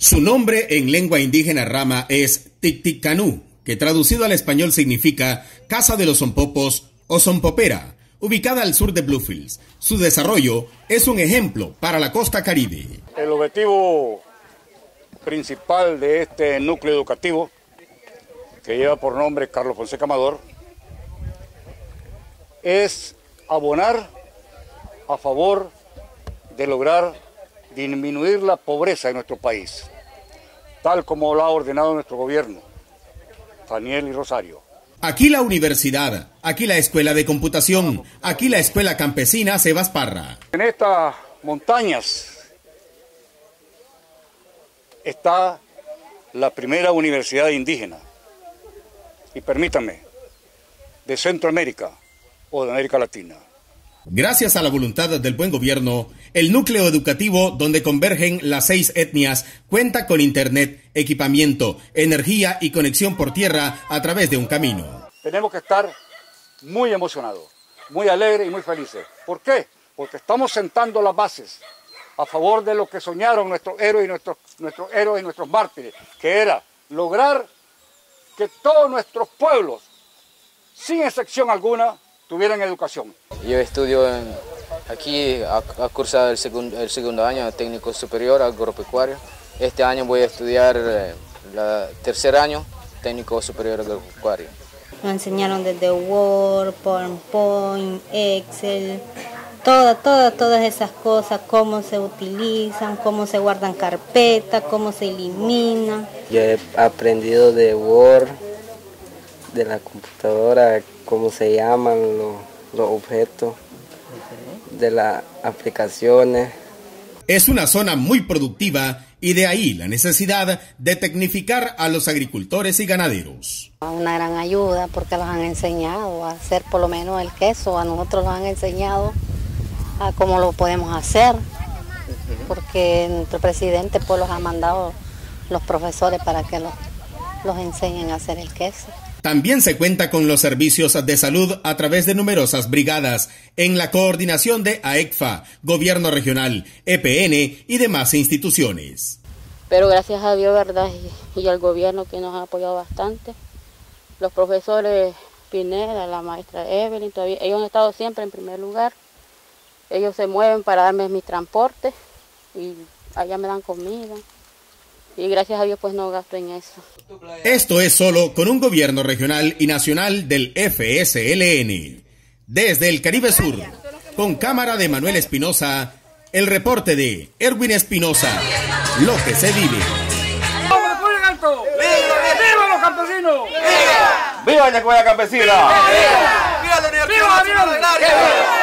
Su nombre en lengua indígena rama es Ticticanú, que traducido al español significa Casa de los Zompopos o Zompopera, ubicada al sur de Bluefields. Su desarrollo es un ejemplo para la costa caribe. El objetivo principal de este núcleo educativo, que lleva por nombre Carlos Fonseca Amador, es abonar a favor de lograr disminuir la pobreza en nuestro país, tal como lo ha ordenado nuestro gobierno, Daniel y Rosario. Aquí la universidad, aquí la escuela de computación, aquí la escuela campesina Sebas Parra. En estas montañas está la primera universidad indígena, y permítanme, de Centroamérica o de América Latina. Gracias a la voluntad del buen gobierno, el núcleo educativo donde convergen las seis etnias cuenta con internet, equipamiento, energía y conexión por tierra a través de un camino. Tenemos que estar muy emocionados, muy alegres y muy felices. ¿Por qué? Porque estamos sentando las bases a favor de lo que soñaron nuestros héroes y nuestros, nuestros héroes y nuestros mártires, que era lograr que todos nuestros pueblos, sin excepción alguna, tuvieran educación. Yo estudio aquí, a, cursar el, segundo, el segundo año técnico superior agropecuario. Este año voy a estudiar el eh, tercer año técnico superior agropecuario. Nos enseñaron desde Word, PowerPoint, Excel, todas, todas, todas esas cosas, cómo se utilizan, cómo se guardan carpetas, cómo se eliminan. Yo he aprendido de Word, de la computadora, cómo se llaman los, los objetos, de las aplicaciones. Es una zona muy productiva y de ahí la necesidad de tecnificar a los agricultores y ganaderos. Una gran ayuda porque los han enseñado a hacer por lo menos el queso, a nosotros nos han enseñado a cómo lo podemos hacer, porque nuestro presidente pues los ha mandado los profesores para que los, los enseñen a hacer el queso. También se cuenta con los servicios de salud a través de numerosas brigadas en la coordinación de AECFA, Gobierno Regional, EPN y demás instituciones. Pero gracias a Dios, ¿verdad? Y, al gobierno que nos ha apoyado bastante. Los profesores Pineda, la maestra Evelyn, todavía, ellos han estado siempre en primer lugar. Ellos se mueven para darme mi transporte y allá me dan comida y gracias a Dios pues no gasto en eso. Esto es solo con un gobierno regional y nacional del FSLN. Desde el Caribe Sur, con cámara de Manuel Espinosa, el reporte de Erwin Espinosa, lo que se vive. ¡Viva los campesinos! ¡Viva la escuela campesina! ¡Viva la universidad! ¡Viva, viva, viva!